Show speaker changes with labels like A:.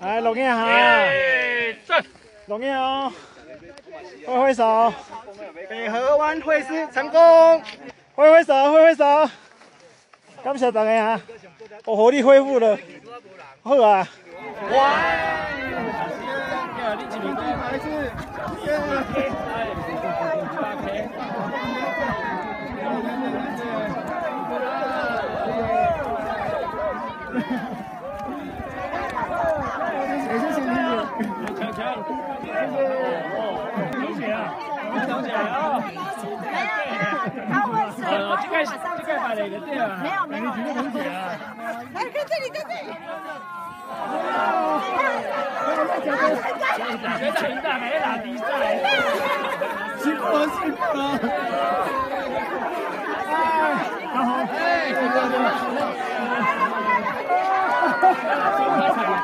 A: 来录影哈，录影哦，挥挥手，北河湾会师成功，挥挥手，挥挥手，感谢大家哈，我活力恢复了，好啊，哇！
B: 没有没有，来跟这里跟这里。
A: 学长赢的没打比赛，辛苦了辛苦了。哎，好好，哎，辛苦了辛苦了。